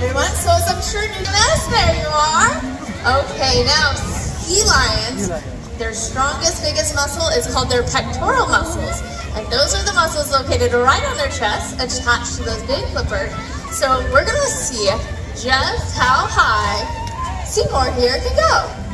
everyone. So as I'm sure you noticed, there you are. Okay, now sea lions, their strongest, biggest muscle is called their pectoral muscles. And those are the muscles located right on their chest, attached to those big flippers. So we're gonna see just how high Seymour here can go.